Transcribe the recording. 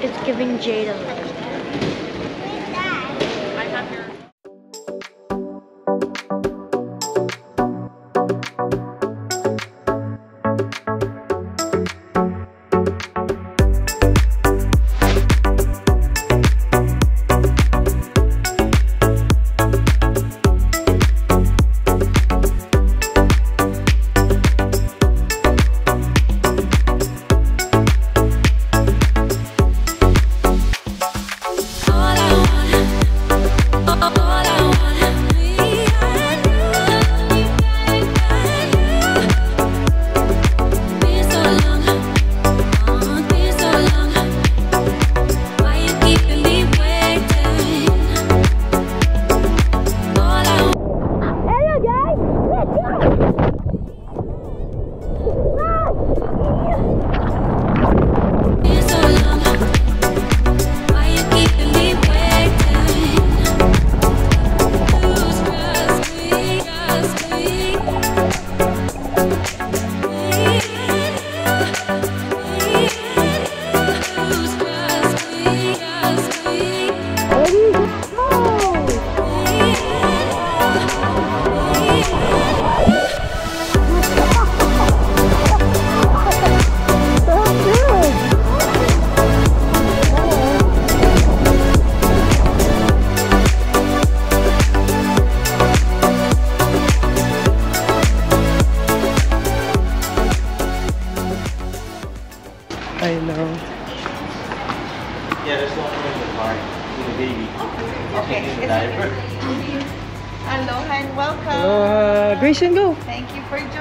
It's giving Jada. I know. Yeah, there's one in the car with a baby. Okay. Changing the diaper. Aloha and welcome. Hello, uh, Grayson, go. Thank you for joining us. Grace.